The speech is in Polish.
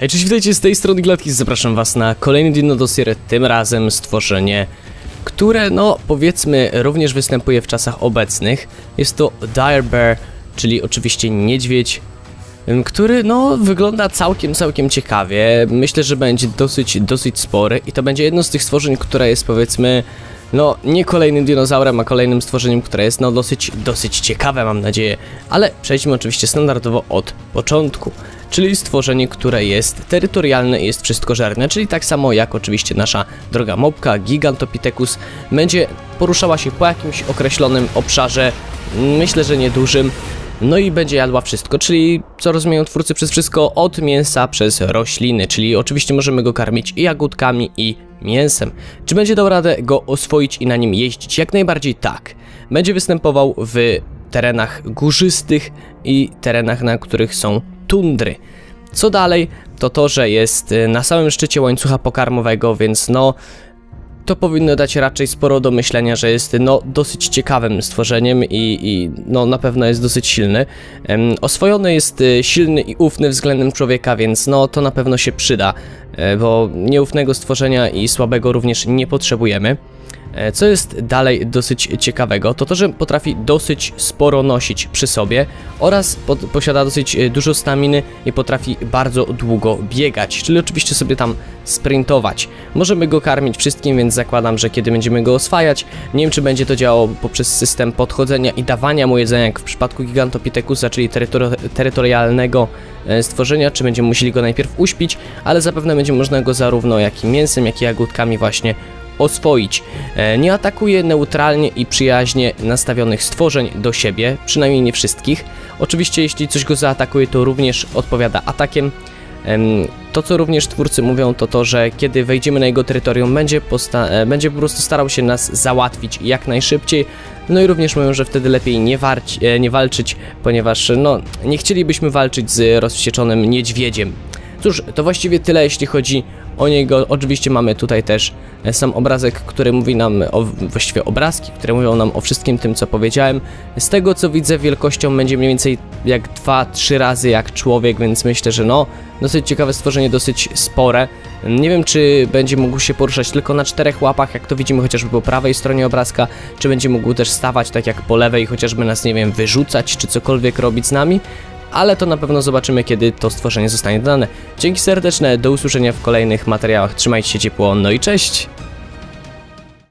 Hej, cześć, witajcie z tej strony Gladkis, zapraszam was na kolejny Dino Dossier, tym razem stworzenie, które, no, powiedzmy, również występuje w czasach obecnych. Jest to Dire Bear, czyli oczywiście niedźwiedź, który, no, wygląda całkiem, całkiem ciekawie. Myślę, że będzie dosyć, dosyć spory i to będzie jedno z tych stworzeń, które jest, powiedzmy, no, nie kolejnym dinozaurem, a kolejnym stworzeniem, które jest, no, dosyć, dosyć ciekawe, mam nadzieję. Ale przejdźmy oczywiście standardowo od początku czyli stworzenie, które jest terytorialne i jest wszystkożerne, czyli tak samo jak oczywiście nasza droga mopka, Gigantopithecus, będzie poruszała się po jakimś określonym obszarze, myślę, że niedużym, no i będzie jadła wszystko, czyli co rozumieją twórcy przez wszystko od mięsa przez rośliny, czyli oczywiście możemy go karmić i jagódkami i mięsem. Czy będzie dał radę go oswoić i na nim jeździć? Jak najbardziej tak. Będzie występował w terenach górzystych i terenach, na których są tundry. Co dalej, to to, że jest y, na samym szczycie łańcucha pokarmowego, więc no to powinno dać raczej sporo do myślenia, że jest no dosyć ciekawym stworzeniem i, i no na pewno jest dosyć silny. Um, oswojony jest y, silny i ufny względem człowieka, więc no to na pewno się przyda, e, bo nieufnego stworzenia i słabego również nie potrzebujemy. E, Co jest dalej dosyć ciekawego, to to, że potrafi dosyć sporo nosić przy sobie oraz posiada dosyć e, dużo staminy i potrafi bardzo długo biegać, czyli oczywiście sobie tam sprintować. Możemy go karmić wszystkim, więc zakładam, że kiedy będziemy go oswajać, nie wiem czy będzie to działało poprzez system podchodzenia i dawania mu jedzenia, jak w przypadku Gigantopithecusa, czyli terytori terytorialnego e, stworzenia, czy będziemy musieli go najpierw uśpić, ale zapewne będzie można go zarówno jak i mięsem, jak i jagódkami właśnie oswoić. E, Nie atakuje neutralnie i przyjaźnie nastawionych stworzeń do siebie, przynajmniej nie wszystkich. Oczywiście jeśli coś go zaatakuje, to również odpowiada atakiem. Em, To co również twórcy mówią to to, że kiedy wejdziemy na jego terytorium będzie, e, będzie po prostu starał się nas załatwić jak najszybciej. No i również mówią, że wtedy lepiej nie, e, nie walczyć, ponieważ no, nie chcielibyśmy walczyć z rozwścieczonym niedźwiedziem. Cóż, to właściwie tyle jeśli chodzi o niego. Oczywiście mamy tutaj też e, sam obrazek, który mówi nam, o, właściwie obrazki, które mówią nam o wszystkim tym, co powiedziałem. Z tego co widzę, wielkością będzie mniej więcej jak 2-3 razy jak człowiek, więc myślę, że no, dosyć ciekawe stworzenie, dosyć spore. Nie wiem, czy będzie mógł się poruszać tylko na czterech łapach, jak to widzimy chociażby po prawej stronie obrazka, czy będzie mógł też stawać tak jak po lewej, chociażby nas, nie wiem, wyrzucać, czy cokolwiek robić z nami ale to na pewno zobaczymy, kiedy to stworzenie zostanie dodane. Dzięki serdeczne, do usłyszenia w kolejnych materiałach, trzymajcie się ciepło, no i cześć!